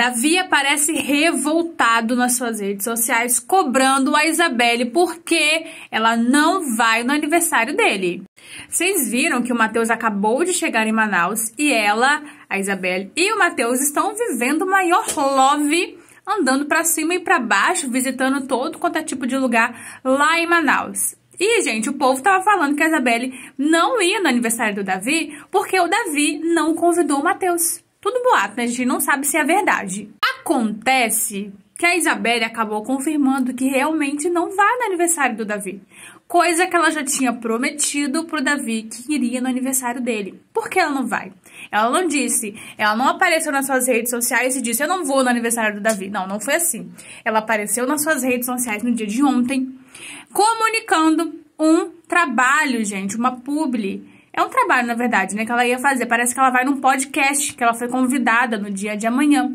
Davi aparece revoltado nas suas redes sociais, cobrando a Isabelle porque ela não vai no aniversário dele. Vocês viram que o Matheus acabou de chegar em Manaus e ela, a Isabelle e o Matheus estão vivendo o maior love andando para cima e para baixo, visitando todo quanto é tipo de lugar lá em Manaus. E, gente, o povo tava falando que a Isabelle não ia no aniversário do Davi porque o Davi não convidou o Matheus. Tudo boato, né? A gente não sabe se é verdade. Acontece que a Isabelle acabou confirmando que realmente não vai no aniversário do Davi. Coisa que ela já tinha prometido pro Davi que iria no aniversário dele. Por que ela não vai? Ela não disse, ela não apareceu nas suas redes sociais e disse: Eu não vou no aniversário do Davi. Não, não foi assim. Ela apareceu nas suas redes sociais no dia de ontem, comunicando um trabalho, gente, uma publi é um trabalho, na verdade, né, que ela ia fazer. Parece que ela vai num podcast, que ela foi convidada no dia de amanhã.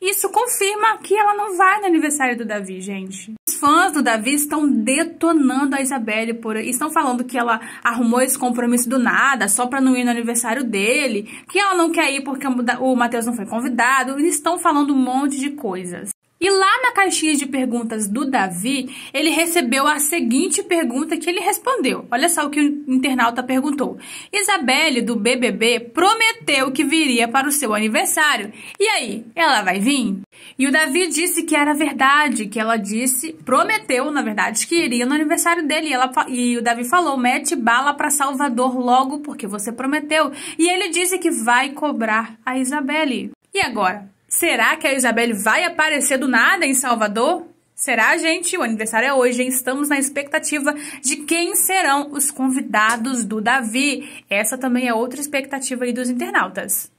Isso confirma que ela não vai no aniversário do Davi, gente. Os fãs do Davi estão detonando a Isabelle por. Estão falando que ela arrumou esse compromisso do nada, só pra não ir no aniversário dele. Que ela não quer ir porque o Matheus não foi convidado. Eles estão falando um monte de coisas. E lá na caixinha de perguntas do Davi, ele recebeu a seguinte pergunta que ele respondeu. Olha só o que o internauta perguntou. Isabelle, do BBB, prometeu que viria para o seu aniversário. E aí, ela vai vir? E o Davi disse que era verdade, que ela disse, prometeu, na verdade, que iria no aniversário dele. E, ela, e o Davi falou: mete bala para Salvador logo, porque você prometeu. E ele disse que vai cobrar a Isabelle. E agora? Será que a Isabelle vai aparecer do nada em Salvador? Será, gente? O aniversário é hoje, hein? Estamos na expectativa de quem serão os convidados do Davi. Essa também é outra expectativa aí dos internautas.